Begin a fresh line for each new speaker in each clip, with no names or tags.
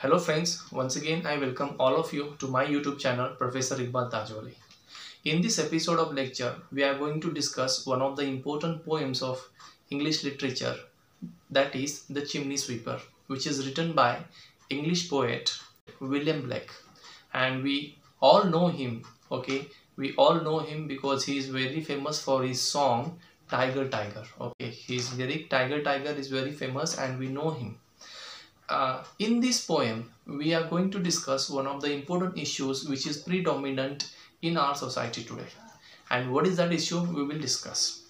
Hello friends, once again I welcome all of you to my YouTube channel Professor Iqbal Tajwale. In this episode of lecture, we are going to discuss one of the important poems of English literature that is The Chimney Sweeper which is written by English poet William Blake. And we all know him okay? We all know him because he is very famous for his song Tiger Tiger okay? His lyric Tiger Tiger is very famous and we know him uh, in this poem, we are going to discuss one of the important issues which is predominant in our society today. And what is that issue? We will discuss.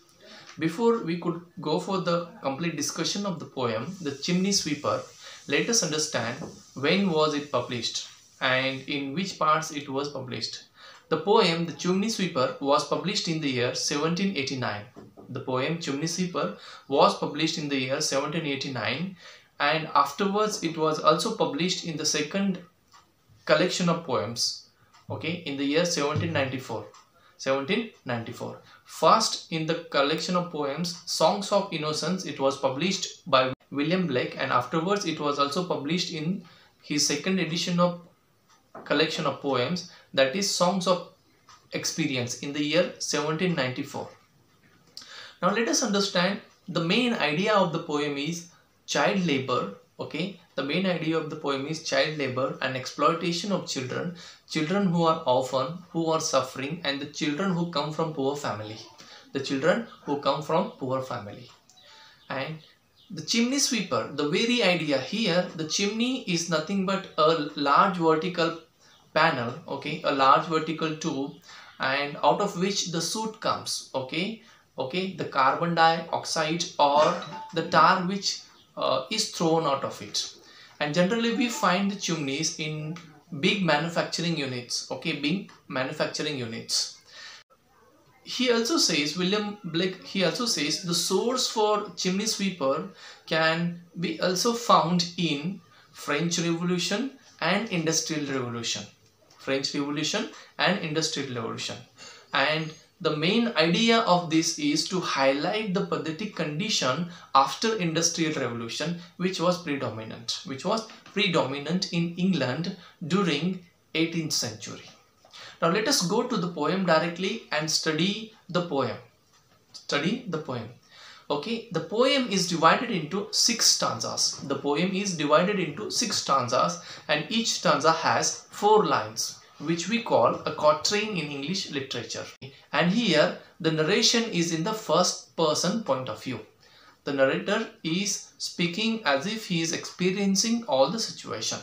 Before we could go for the complete discussion of the poem, The Chimney Sweeper, let us understand when was it published and in which parts it was published. The poem The Chimney Sweeper was published in the year 1789. The poem Chimney Sweeper was published in the year 1789 and afterwards it was also published in the second collection of poems okay in the year 1794 1794 first in the collection of poems songs of innocence it was published by william blake. And afterwards it was also published in his second edition of collection of poems that is songs of experience in the year 1794 now let us understand the main idea of the poem is child labor okay? The main idea of the poem is child labor and exploitation of children children who are orphan who are suffering and the children who come from poor family. The children who come from poor family. And the chimney sweeper the very idea here the chimney is nothing but a large vertical panel okay? A large vertical tube and out of which the soot comes okay? Okay the carbon dioxide or the tar which uh, is thrown out of it. And generally we find the chimneys in big manufacturing units okay big manufacturing units. He also says william blake he also says the source for chimney sweeper can be also found in french revolution and industrial revolution. French revolution and industrial revolution. And the main idea of this is to highlight the pathetic condition after industrial revolution which was predominant which was predominant in england during 18th century. Now let us go to the poem directly and study the poem. Study the poem. Okay the poem is divided into six stanzas. The poem is divided into six stanzas and each stanza has four lines which we call a quatrain in English literature. And here the narration is in the first person point of view. The narrator is speaking as if he is experiencing all the situation.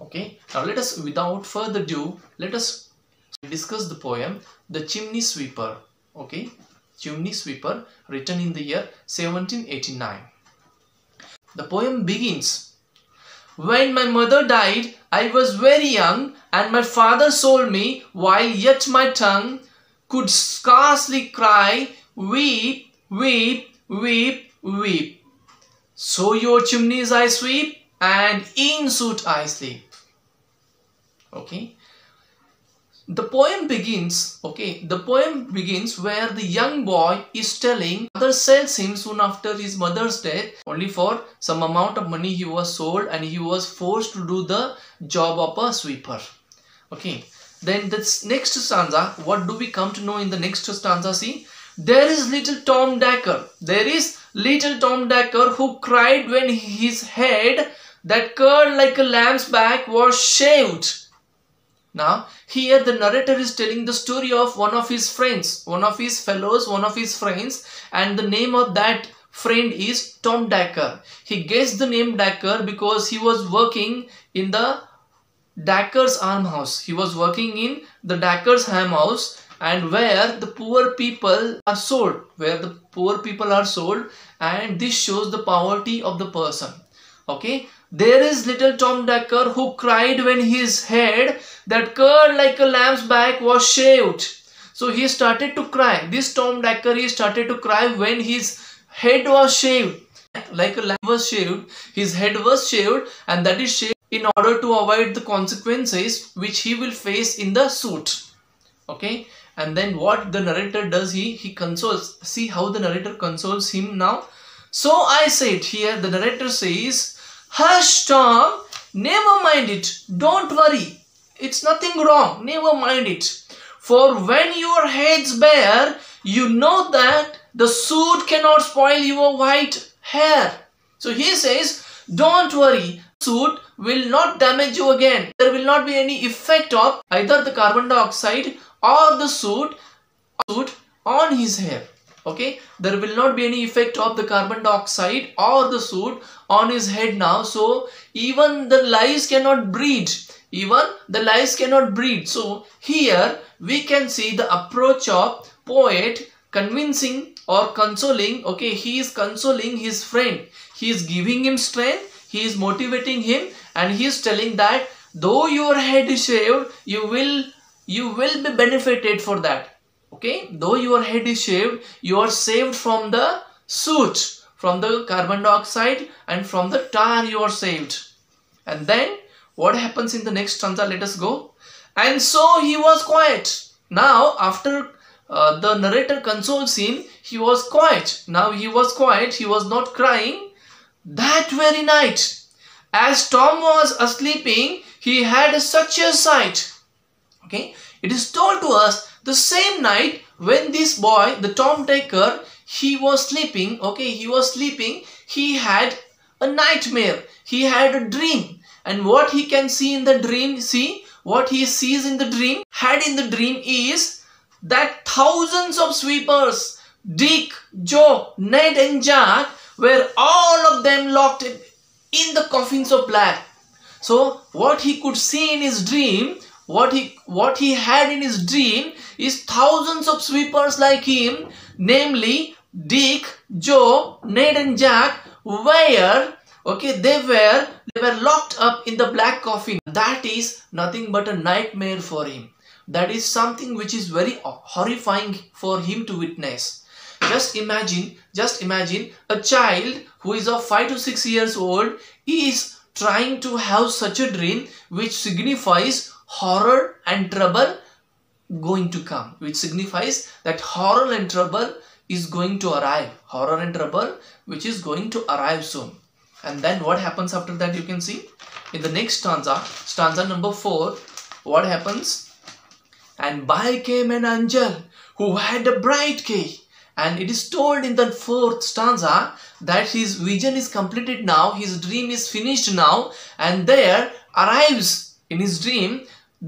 Okay, now let us without further ado, let us discuss the poem The Chimney Sweeper. Okay, Chimney Sweeper written in the year 1789. The poem begins When my mother died, I was very young and my father sold me while yet my tongue could scarcely cry, Weep, weep, weep, weep. So your chimneys I sweep and in soot I sleep. Okay. The poem begins, okay, the poem begins where the young boy is telling mother sells him soon after his mother's death only for some amount of money he was sold and he was forced to do the job of a sweeper okay. Then this next stanza what do we come to know in the next stanza? See there is little tom dacre there is little tom dacre who cried when his head that curled like a lamb's back was shaved. Now here the narrator is telling the story of one of his friends one of his fellows one of his friends and the name of that friend is tom dacre he guessed the name dacre because he was working in the Dacre's almshouse. He was working in the Dacre's almshouse and where the poor people are sold, where the poor people are sold and this shows the poverty of the person. Okay, there is little Tom Dacre who cried when his head that curled like a lamb's back was shaved. So he started to cry. This Tom Dacre he started to cry when his head was shaved. Like a lamb was shaved, his head was shaved and that is shaved in order to avoid the consequences which he will face in the suit okay and then what the narrator does he he consoles see how the narrator consoles him now so i said here the narrator says hush tom Never mind it. Don't worry. It's nothing wrong. Never mind it. For when your head's bare, you know that the suit cannot spoil your white hair. So he says, don't worry. Suit will not damage you again. There will not be any effect of either the carbon dioxide or the soot, soot on his hair. Okay? There will not be any effect of the carbon dioxide or the soot on his head now. So even the lice cannot breed. Even the lice cannot breed. So here we can see the approach of poet convincing or consoling. Okay? He is consoling his friend. He is giving him strength. He is motivating him and he is telling that though your head is shaved you will you will be benefited for that. Okay? Though your head is shaved you are saved from the soot from the carbon dioxide and from the tar you are saved. And then what happens in the next stanza? Let us go. And so he was quiet. Now after uh, the narrator consoles him he was quiet. Now he was quiet he was not crying that very night as tom was sleeping he had such a sight okay it is told to us the same night when this boy, the Tom Dacre, he was sleeping, okay, he was sleeping, he had a nightmare. He had a dream. And what he can see in the dream, see, what he sees in the dream, had in the dream is that thousands of sweepers, Dick, Joe, Ned and Jack, were all of them locked in the coffins of black. So what he could see in his dream what he what he had in his dream is thousands of sweepers like him namely dick joe ned and jack where okay they were they were locked up in the black coffin. That is nothing but a nightmare for him. That is something which is very horrifying for him to witness just imagine just imagine a child who is of 5 to 6 years old is trying to have such a dream which signifies horror and trouble going to come which signifies that horror and trouble is going to arrive. Horror and trouble which is going to arrive soon. And then what happens after that you can see? In the next stanza stanza number 4 what happens? And by came an angel who had a bright key and it is told in the fourth stanza that his vision is completed now his dream is finished now and there arrives in his dream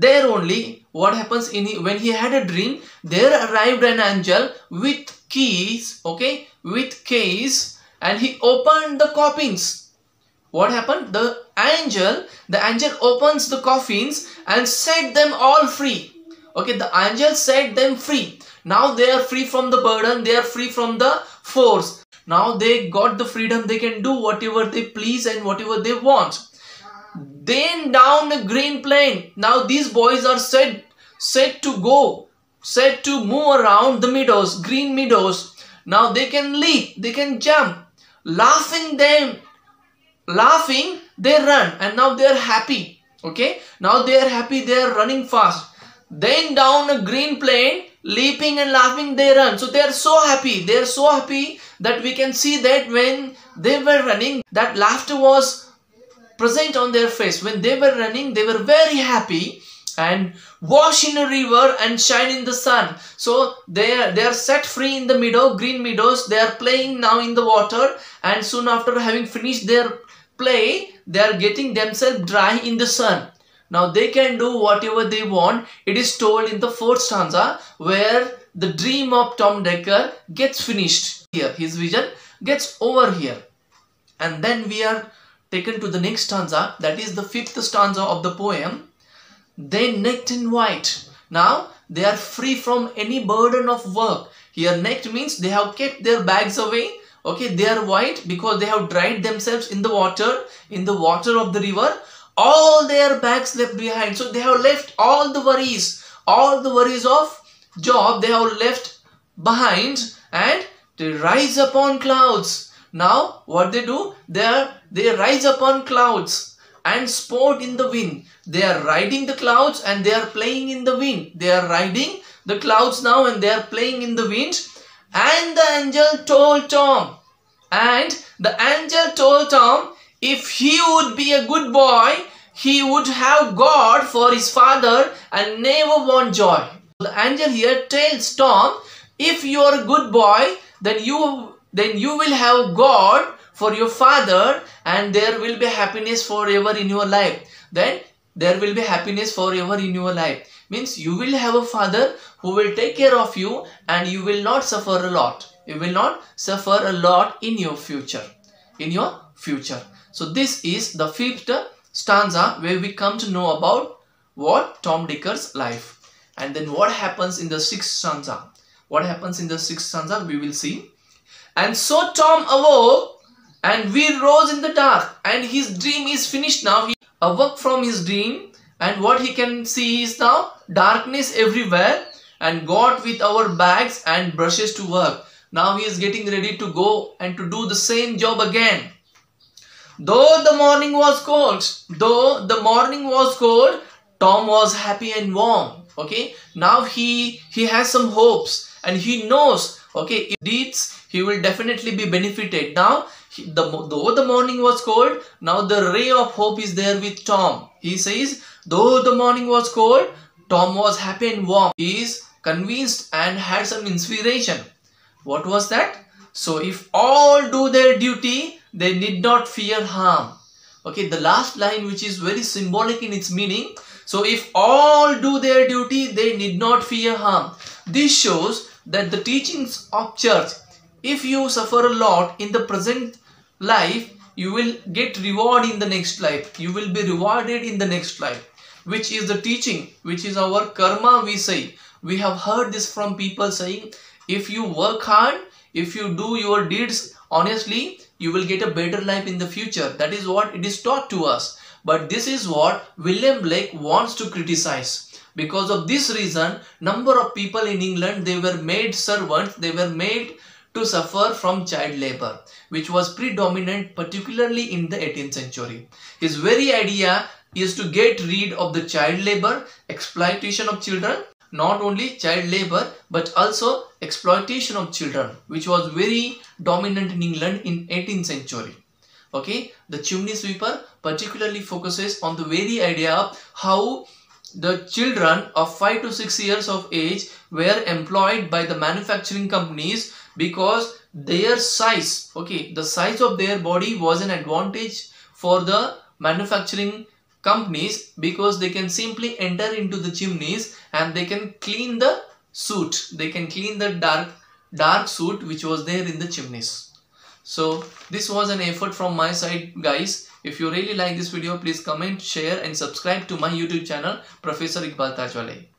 there only what happens in when he had a dream there arrived an angel with keys okay with keys and he opened the coffins. What happened? The angel the angel opens the coffins and set them all free. Okay the angel set them free now they are free from the burden they are free from the force now they got the freedom they can do whatever they please and whatever they want then down a green plain. Now these boys are set, set to go, set to move around the meadows, green meadows. Now they can leap, they can jump. Laughing them, laughing, they run and now they are happy. Okay, now they are happy, they are running fast. Then down a green plain, leaping and laughing, they run. So they are so happy, they are so happy that we can see that when they were running, that laughter was present on their face. When they were running, they were very happy and wash in a river and shine in the sun. So they are, they are set free in the meadow, green meadows. They are playing now in the water and soon after having finished their play, they are getting themselves dry in the sun. Now they can do whatever they want. It is told in the fourth stanza where the dream of Tom Dacre gets finished here. His vision gets over here. And then we are taken to the next stanza, that is the fifth stanza of the poem, they necked in white. Now, they are free from any burden of work. Here, necked means they have kept their bags away. Okay, they are white because they have dried themselves in the water, in the water of the river. All their bags left behind. So, they have left all the worries, all the worries of job, they have left behind and they rise upon clouds now what they do? They are they rise upon clouds and sport in the wind. They are riding the clouds and they are playing in the wind. They are riding the clouds now and they are playing in the wind. And the angel told Tom, and the angel told Tom, if he would be a good boy, he would have God for his father and never want joy. The angel here tells Tom, if you are a good boy, then you then you will have God for your father and there will be happiness forever in your life. Then there will be happiness forever in your life. Means you will have a father who will take care of you and you will not suffer a lot. You will not suffer a lot in your future. In your future. So this is the fifth stanza where we come to know about what Tom Dicker's life. And then what happens in the sixth stanza. What happens in the sixth stanza we will see. And so Tom awoke and we rose in the dark and his dream is finished now. He awoke from his dream and what he can see is now darkness everywhere and got with our bags and brushes to work. Now he is getting ready to go and to do the same job again. Though the morning was cold, though the morning was cold, Tom was happy and warm. Okay, now he he has some hopes and he knows. Okay, if deeds he will definitely be benefited. Now he, the though the morning was cold, now the ray of hope is there with Tom. He says, though the morning was cold, Tom was happy and warm. He is convinced and had some inspiration. What was that? So if all do their duty, they need not fear harm. Okay, the last line which is very symbolic in its meaning. So if all do their duty, they need not fear harm. This shows that the teachings of church, if you suffer a lot in the present life, you will get reward in the next life. You will be rewarded in the next life. Which is the teaching, which is our karma we say. We have heard this from people saying, if you work hard, if you do your deeds honestly, you will get a better life in the future. That is what it is taught to us. But this is what William Blake wants to criticize. Because of this reason, number of people in England, they were made servants, they were made to suffer from child labor, which was predominant particularly in the 18th century. His very idea is to get rid of the child labor, exploitation of children not only child labor but also exploitation of children which was very dominant in England in 18th century. Okay, the chimney sweeper particularly focuses on the very idea of how the children of 5 to 6 years of age were employed by the manufacturing companies because their size, okay, the size of their body was an advantage for the manufacturing companies because they can simply enter into the chimneys and they can clean the soot they can clean the dark dark soot which was there in the chimneys. So this was an effort from my side guys. If you really like this video please comment share and subscribe to my youtube channel professor iqbal tajwale